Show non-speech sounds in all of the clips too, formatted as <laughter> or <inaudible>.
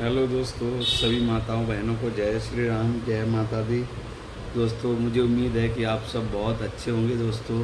Hello दोस्तों, सभी माताओं बहनों को जय श्री राम, जय माता दी। दोस्तों, मुझे उम्मीद है कि आप सब बहुत अच्छे होंगे दोस्तों।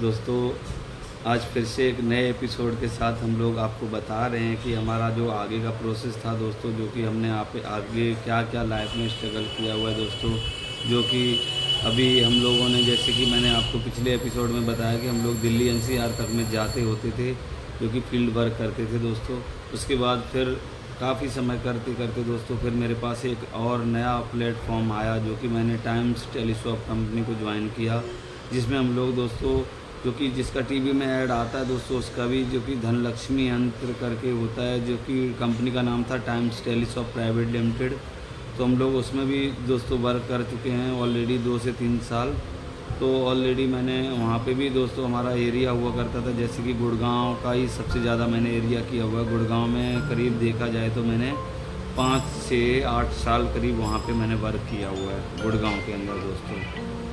दोस्तों, आज फिर से एक नए एपिसोड के साथ हम लोग आपको बता रहे हैं कि हमारा जो आगे का प्रोसेस था दोस्तों, जो कि हमने आप आगे क्या क्या लाइफ में स्ट्रगल किया हुआ है दोस्तों, जो कि अभी हम लोगों ने, जैसे कि मैंने आपको पिछले एपिसोड में बताया कि हम लोग दिल्ली एनसीआर तक में जाते होते थे, जो कि फ़ील्ड वर्क करते थे दोस्तों। उसके बाद फिर काफ़ी समय करते करते दोस्तों फिर मेरे पास एक और नया प्लेटफॉर्म आया जो कि मैंने टाइम्स टेलीस्कोप कंपनी को ज्वाइन किया, जिसमें हम लोग दोस्तों, जो कि जिसका टीवी में ऐड आता है दोस्तों, उसका भी जो कि धनलक्ष्मी यंत्र करके होता है, जो कि कंपनी का नाम था टाइम्स टेलीस्कोप प्राइवेट लिमिटेड। तो हम लोग उसमें भी दोस्तों वर्क कर चुके हैं ऑलरेडी दो से तीन साल। तो ऑलरेडी मैंने वहाँ पे भी दोस्तों हमारा एरिया हुआ करता था, जैसे कि गुड़गांव का ही सबसे ज़्यादा मैंने एरिया किया हुआ है। गुड़गांव में करीब देखा जाए तो मैंने पाँच से आठ साल करीब वहाँ पे मैंने वर्क किया हुआ है, गुड़गांव के अंदर दोस्तों।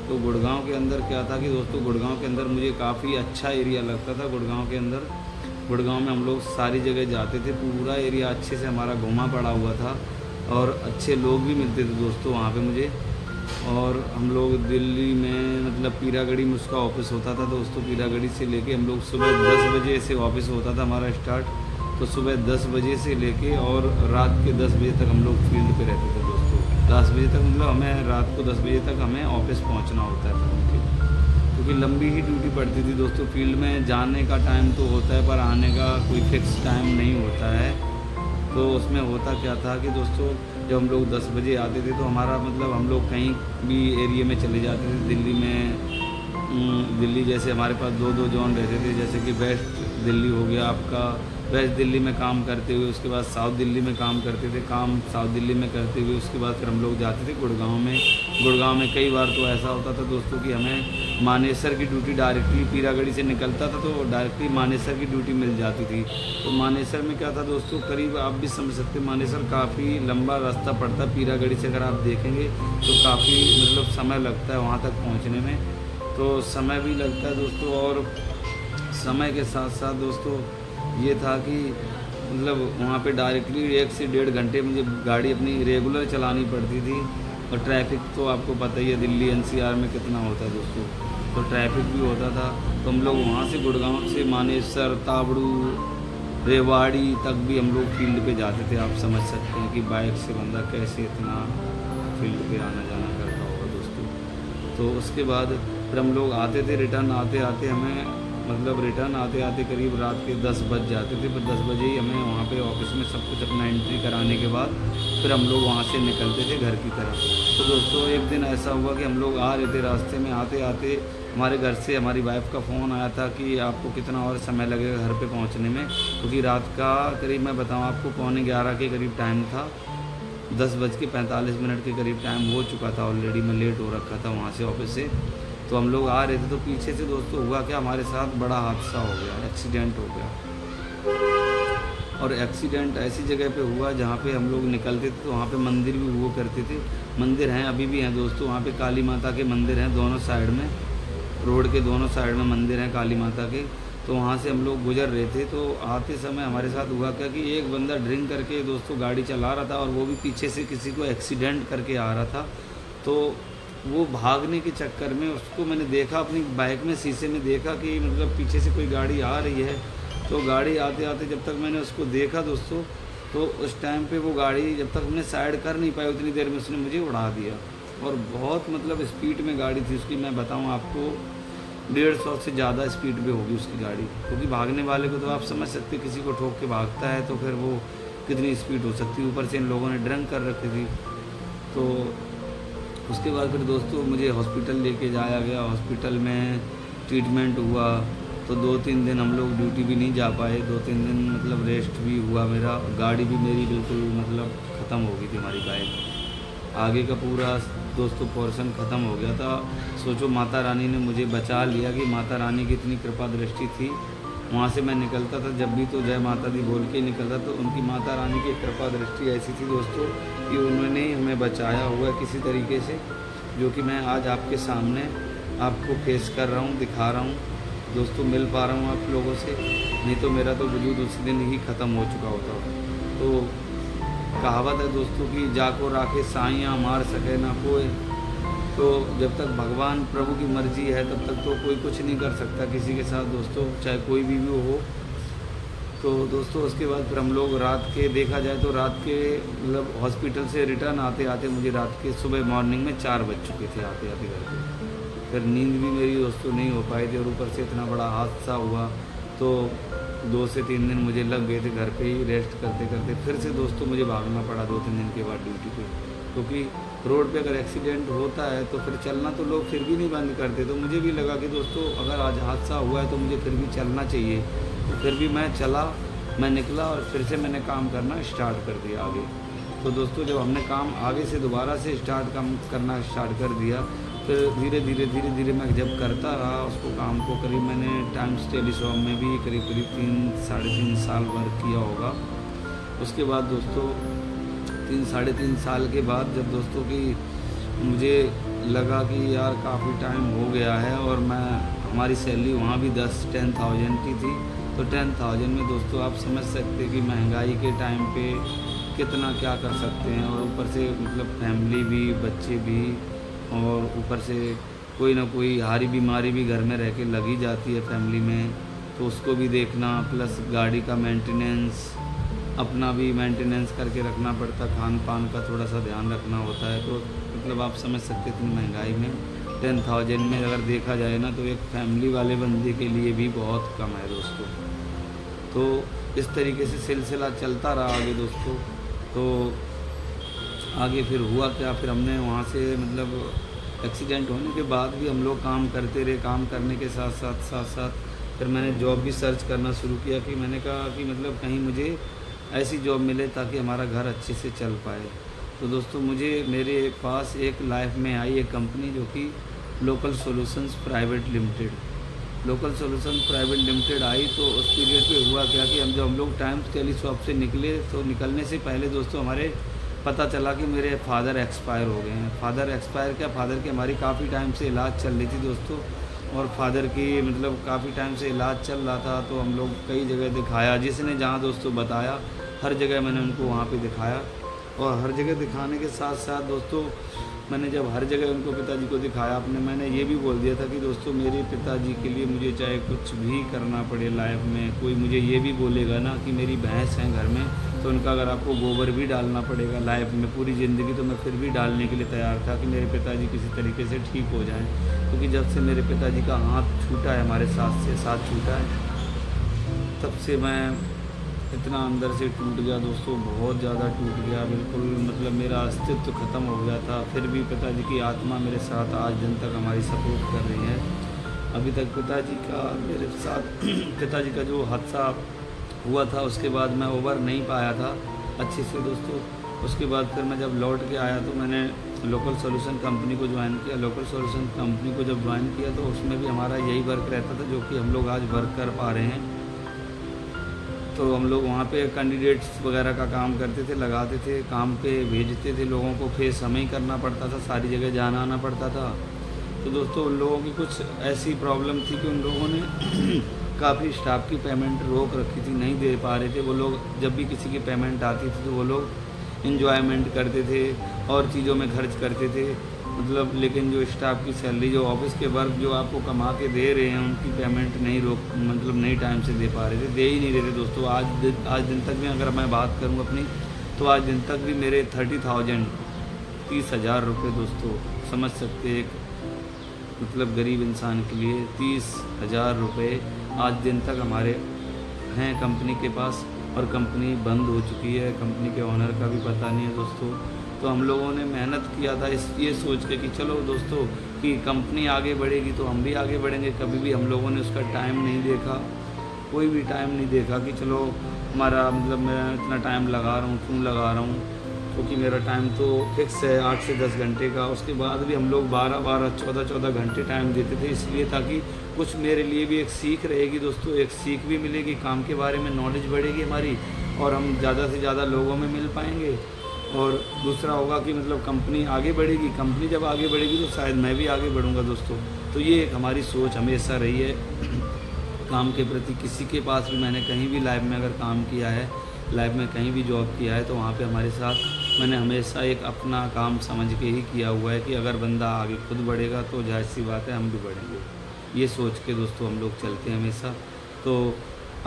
तो गुड़गांव के अंदर क्या था कि दोस्तों, गुड़गांव के अंदर मुझे काफ़ी अच्छा एरिया लगता था। गुड़गांव के अंदर, गुड़गांव में हम लोग सारी जगह जाते थे। पूरा एरिया अच्छे से हमारा घुमा पड़ा हुआ था और अच्छे लोग भी मिलते थे दोस्तों वहाँ पर मुझे। और हम लोग दिल्ली में मतलब पीरागढ़ी में उसका ऑफ़िस होता था, दोस्तों पीरागढ़ी से लेके हम लोग सुबह दस बजे से ऑफ़िस होता था हमारा स्टार्ट तो सुबह दस बजे से लेके और रात के दस बजे तक हम लोग फ़ील्ड पे रहते थे दोस्तों। दस बजे तक मतलब हमें रात को दस बजे तक हमें ऑफ़िस पहुँचना होता था क्योंकि लंबी ही ड्यूटी पड़ती थी दोस्तों फ़ील्ड में जाने का टाइम तो होता है, पर आने का कोई फिक्स टाइम नहीं होता है। तो उसमें होता क्या था कि दोस्तों जब हम लोग दस बजे आते थे तो हमारा मतलब हम लोग कहीं भी एरिया में चले जाते थे। दिल्ली में दिल्ली जैसे हमारे पास दो दो जोन रहते थे, जैसे कि वेस्ट दिल्ली हो गया आपका। वेस्ट दिल्ली में काम करते हुए, उसके बाद साउथ दिल्ली में काम करते थे, काम साउथ दिल्ली में करते हुए, उसके बाद फिर हम लोग जाते थे गुड़गांव में। गुड़गांव में कई बार तो ऐसा होता था दोस्तों कि हमें मानेसर की ड्यूटी डायरेक्टली पीरागढ़ी से निकलता था तो डायरेक्टली मानेसर की ड्यूटी मिल जाती थी। तो मानेसर में क्या था दोस्तों, करीब आप भी समझ सकते मानेसर काफ़ी लंबा रास्ता पड़ता पीरागढ़ी से, अगर आप देखेंगे तो काफ़ी मतलब समय लगता है वहाँ तक पहुँचने में। तो समय भी लगता है दोस्तों, और समय के साथ साथ दोस्तों, ये था कि मतलब वहाँ पे डायरेक्टली एक से डेढ़ घंटे मुझे गाड़ी अपनी रेगुलर चलानी पड़ती थी, और ट्रैफ़िक तो आपको पता ही है, दिल्ली एनसीआर में कितना होता है दोस्तों। तो ट्रैफ़िक भी होता था। तो हम लोग वहाँ से गुड़गांव से मानेसर ताबड़ू, रेवाड़ी तक भी हम लोग फ़ील्ड पे जाते थे। आप समझ सकते हैं कि बाइक से बंदा कैसे इतना फ़ील्ड पे आना जाना करता होगा दोस्तों। तो उसके बाद फिर हम लोग आते थे रिटर्न आते आते हमें मतलब रिटर्न आते आते करीब रात के दस बज जाते थे पर दस बजे ही हमें वहाँ पे ऑफ़िस में सब कुछ अपना एंट्री कराने के बाद फिर हम लोग वहाँ से निकलते थे घर की तरफ़। तो दोस्तों, एक दिन ऐसा हुआ कि हम लोग आ रहे थे रास्ते में, आते आते हमारे घर से हमारी वाइफ का फ़ोन आया था कि आपको कितना और समय लगेगा घर पर पहुँचने में, क्योंकि रात का करीब मैं बताऊँ आपको, पौने ग्यारह के करीब टाइम था। दस बज के पैंतालीस मिनट के करीब टाइम हो चुका था ऑलरेडी मैं लेट हो रखा था वहाँ से ऑफ़िस से। तो हम लोग आ रहे थे तो पीछे से दोस्तों हुआ क्या? हमारे साथ बड़ा हादसा हो गया एक्सीडेंट हो गया। और एक्सीडेंट ऐसी जगह पे हुआ जहाँ पे हम लोग निकलते थे तो वहाँ पे मंदिर भी हुआ करते थे। मंदिर हैं, अभी भी हैं दोस्तों, वहाँ पे काली माता के मंदिर हैं दोनों साइड में। रोड के दोनों साइड में मंदिर हैं काली माता के। तो वहाँ से हम लोग गुजर रहे थे तो आते समय हमारे साथ हुआ क्या कि एक बंदा ड्रिंक करके दोस्तों गाड़ी चला रहा था और वो भी पीछे से किसी को एक्सीडेंट करके आ रहा था। तो वो भागने के चक्कर में उसको मैंने देखा, अपनी बाइक में शीशे में देखा कि मतलब पीछे से कोई गाड़ी आ रही है। तो गाड़ी आते आते जब तक मैंने उसको देखा दोस्तों तो उस टाइम पे वो गाड़ी जब तक हमने साइड कर नहीं पाई उतनी देर में उसने मुझे उड़ा दिया। और बहुत मतलब स्पीड में गाड़ी थी उसकी, मैं बताऊँ आपको, डेढ़ सौ से ज़्यादा स्पीड पे होगी उसकी गाड़ी। क्योंकि तो भागने वाले को तो आप समझ सकते किसी को ठोक के भागता है तो फिर वो कितनी स्पीड हो सकती है। ऊपर से इन लोगों ने ड्रंक कर रखी थी। तो उसके बाद फिर दोस्तों मुझे हॉस्पिटल लेके जाया गया। हॉस्पिटल में ट्रीटमेंट हुआ। तो दो तीन दिन हम लोग ड्यूटी भी नहीं जा पाए। दो तीन दिन मतलब रेस्ट भी हुआ मेरा। गाड़ी भी मेरी बिल्कुल मतलब ख़त्म हो गई थी हमारी बाइक। आगे का पूरा दोस्तों पोर्शन ख़त्म हो गया था। सोचो माता रानी ने मुझे बचा लिया कि माता रानी की इतनी कृपा दृष्टि थी। वहाँ से मैं निकलता था, जब भी तो जय माता दी बोल के निकलता तो उनकी माता रानी की कृपा दृष्टि ऐसी थी दोस्तों कि उन्होंने हमें बचाया हुआ किसी तरीके से, जो कि मैं आज आपके सामने आपको फेस कर रहा हूँ, दिखा रहा हूँ। दोस्तों, मिल पा रहा हूँ आप लोगों से, नहीं तो मेरा तो वजूद उसी दिन ही ख़त्म हो चुका होता। तो कहावत है दोस्तों की जाको राखे साइयाँ मार सके ना कोई तो जब तक भगवान प्रभु की मर्ज़ी है तब तक तो कोई कुछ नहीं कर सकता किसी के साथ दोस्तों चाहे कोई भी, भी हो। तो दोस्तों उसके बाद फिर हम लोग रात के देखा जाए तो रात के मतलब हॉस्पिटल से रिटर्न आते आते मुझे रात के सुबह मॉर्निंग में चार बज चुके थे आते आते घर पे फिर नींद भी मेरी दोस्तों नहीं हो पाई थी और ऊपर से इतना बड़ा हादसा हुआ तो दो से तीन दिन मुझे लग गए थे घर पे ही रेस्ट करते करते फिर से दोस्तों मुझे भागना पड़ा दो तीन दिन के बाद ड्यूटी पे क्योंकि रोड पे अगर एक्सीडेंट होता है तो फिर चलना तो लोग फिर भी नहीं बंद करते। तो मुझे भी लगा कि दोस्तों, अगर आज हादसा हुआ है तो मुझे फिर भी चलना चाहिए। तो फिर भी मैं चला, मैं निकला और फिर से मैंने काम करना स्टार्ट कर दिया आगे। तो दोस्तों, जब हमने काम आगे से दोबारा से स्टार्ट काम, करना स्टार्ट कर दिया, फिर धीरे धीरे धीरे धीरे मैं जब करता रहा, उसको काम को करीब मैंने टाइम्स टेलीशॉप में भी करीब करीब तीन, साढ़े तीन साल वर्क किया होगा। उसके बाद दोस्तों तीन, साढ़े तीन साल के बाद जब दोस्तों की मुझे लगा कि यार काफ़ी टाइम हो गया है और मैं, हमारी सैलरी वहाँ भी दस, टेन थाउज़ेंड की थी तो टेन थाउज़ेंड में दोस्तों आप समझ सकते कि महँगाई के टाइम पे कितना क्या कर सकते हैं और ऊपर से मतलब फैमिली भी, बच्चे भी और ऊपर से कोई ना कोई हारी बीमारी भी घर में रह के लगी जाती है फैमिली में तो उसको भी देखना प्लस गाड़ी का मेंटेनेंस अपना भी मेंटेनेंस करके रखना पड़ता खान पान का थोड़ा सा ध्यान रखना होता है तो मतलब आप समझ सकते इतनी महँगाई में। टेन थाउज़ेंड में अगर देखा जाए ना तो एक फैमिली वाले बंदे के लिए भी बहुत कम है दोस्तों। तो इस तरीके से सिलसिला चलता रहा आगे दोस्तों। तो आगे फिर हुआ क्या, फिर हमने वहाँ से मतलब एक्सीडेंट होने के बाद भी हम लोग काम करते रहे, काम करने के साथ साथ साथ साथ फिर मैंने जॉब भी सर्च करना शुरू किया कि मैंने कहा कि मतलब कहीं मुझे ऐसी जॉब मिले ताकि हमारा घर अच्छे से चल पाए। तो दोस्तों, मुझे मेरे पास एक लाइफ में आई एक कंपनी जो कि local solutions private limited local solution private limited आई तो उस पीरियड पे हुआ क्या कि हम जब हम लोग टाइम्स टेली शॉप से निकले तो निकलने से पहले दोस्तों हमारे पता चला कि मेरे फादर एक्सपायर हो गए हैं। फादर एक्सपायर क्या? फादर की हमारी काफ़ी टाइम से इलाज चल रही थी दोस्तों। और फादर की मतलब काफ़ी टाइम से इलाज चल रहा था तो हम लोग कई जगह दिखाया, जिसने जहाँ दोस्तों बताया हर जगह मैंने उनको वहाँ पे दिखाया और हर जगह दिखाने के साथ साथ दोस्तों, मैंने जब हर जगह उनको पिताजी को दिखाया अपने मैंने ये भी बोल दिया था कि दोस्तों, मेरे पिताजी के लिए मुझे चाहे कुछ भी करना पड़े लाइफ में, कोई मुझे ये भी बोलेगा ना कि मेरी भैंस है घर में तो उनका अगर आपको गोबर भी डालना पड़ेगा लाइफ में, पूरी ज़िंदगी तो मैं फिर भी डालने के लिए तैयार था कि मेरे पिताजी किसी तरीके से ठीक हो जाएँ। क्योंकि तो जब से मेरे पिताजी का हाथ छूटा है, हमारे साथ से साथ छूटा है, तब से मैं इतना अंदर से टूट गया दोस्तों, बहुत ज़्यादा टूट गया, बिल्कुल मतलब मेरा अस्तित्व ख़त्म हो गया था। फिर भी पिताजी की आत्मा मेरे साथ आज दिन तक हमारी सपोर्ट कर रही है। अभी तक पिताजी का, मेरे साथ <clears throat> पिताजी का जो हादसा हुआ था, उसके बाद मैं ओवर नहीं पाया था अच्छे से दोस्तों। उसके बाद फिर मैं जब लौट के आया तो मैंने लोकल सॉल्यूशन कंपनी को ज्वाइन किया। लोकल सॉल्यूशन कंपनी को जब ज्वाइन किया तो उसमें भी हमारा यही वर्क रहता था जो कि हम लोग आज वर्क कर पा रहे हैं। तो हम लोग वहाँ पे कैंडिडेट्स वगैरह का काम करते थे, लगाते थे, काम पे भेजते थे लोगों को फेस हमें ही करना पड़ता था, सारी जगह जाना आना पड़ता था। तो दोस्तों, उन लोगों की कुछ ऐसी प्रॉब्लम थी कि उन लोगों ने <clears throat> काफ़ी स्टाफ की पेमेंट रोक रखी थी, नहीं दे पा रहे थे। वो लोग, जब भी किसी की पेमेंट आती थी तो वो लोग इन्जॉयमेंट करते थे और चीज़ों में खर्च करते थे। मतलब लेकिन जो स्टाफ की सैलरी जो ऑफ़िस के वर्क जो आपको कमा के दे रहे हैं, उनकी पेमेंट नहीं रोक मतलब नहीं टाइम से दे पा रहे थे, दे ही नहीं रहे थे दोस्तों। आज दिन आज दिन तक भी अगर मैं बात करूँ अपनी तो आज दिन तक भी मेरे थर्टी थाउज़ेंड तीस हज़ार रुपये दोस्तों, समझ सकते एक मतलब गरीब इंसान के लिए तीस हज़ार रुपये आज दिन तक हमारे हैं कंपनी के पास, और कंपनी बंद हो चुकी है। कंपनी के ऑनर का भी पता नहीं है दोस्तों। तो हम लोगों ने मेहनत किया था इस, ये सोच के कि चलो दोस्तों, कि कंपनी आगे बढ़ेगी तो हम भी आगे बढ़ेंगे। कभी भी हम लोगों ने उसका टाइम नहीं देखा, कोई भी टाइम नहीं देखा कि चलो हमारा मतलब मैं इतना टाइम लगा रहा हूँ, क्यों लगा रहा हूँ? क्योंकि तो मेरा टाइम तो फिक्स है आठ से दस घंटे का। उसके बाद भी हम लोग बारह बारह, चौदह चौदह घंटे टाइम देते थे। इसलिए ताकि कुछ मेरे लिए भी एक सीख रहेगी दोस्तों, एक सीख भी मिलेगी। काम के बारे में नॉलेज बढ़ेगी हमारी और हम ज़्यादा से ज़्यादा लोगों में मिल पाएँगे। और दूसरा होगा कि मतलब कंपनी आगे बढ़ेगी, कंपनी जब आगे बढ़ेगी तो शायद मैं भी आगे बढ़ूँगा दोस्तों। तो ये एक हमारी सोच हमेशा रही है। काम के प्रति किसी के पास भी मैंने कहीं भी लाइफ में अगर काम किया है, लाइफ में कहीं भी जॉब किया है तो वहाँ पे हमारे साथ मैंने हमेशा एक अपना काम समझ के ही किया हुआ है कि अगर बंदा आगे खुद बढ़ेगा तो ज़ाहिर सी बात है हम भी बढ़ेंगे। ये सोच के दोस्तों हम लोग चलते हैं हमेशा। तो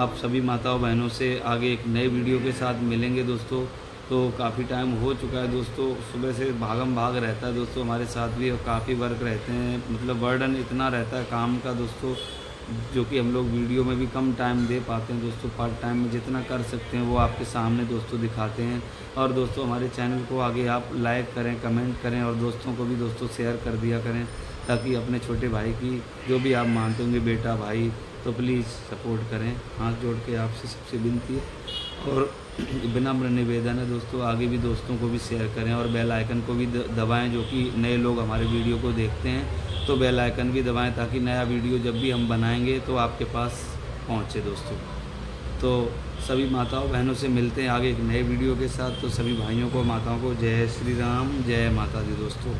आप सभी माताओं बहनों से आगे एक नए वीडियो के साथ मिलेंगे दोस्तों। तो काफ़ी टाइम हो चुका है दोस्तों। सुबह से भागम भाग रहता है दोस्तों, हमारे साथ भी काफ़ी वर्क रहते हैं। मतलब बर्डन इतना रहता है काम का दोस्तों, जो कि हम लोग वीडियो में भी कम टाइम दे पाते हैं दोस्तों। पार्ट टाइम में जितना कर सकते हैं वो आपके सामने दोस्तों दिखाते हैं। और दोस्तों, हमारे चैनल को आगे आप लाइक करें कमेंट करें और दोस्तों को भी दोस्तों शेयर कर दिया करें, ताकि अपने छोटे भाई की जो भी आप मानते होंगे, बेटा भाई तो प्लीज़ सपोर्ट करें। हाथ जोड़ के आपसे सबसे विनती है। और विनम्र निवेदन है दोस्तों, आगे भी दोस्तों को भी शेयर करें और बेल आइकन को भी दबाएँ जो कि नए लोग हमारे वीडियो को देखते हैं। तो बेल आइकन भी दबाएँ ताकि नया वीडियो जब भी हम बनाएँगे तो आपके पास पहुँचे दोस्तों। तो सभी माताओं, बहनों से मिलते हैं आगे एक नए वीडियो के साथ। तो सभी भाइयों को, माताओं को जय श्री राम, जय माता दी दोस्तों।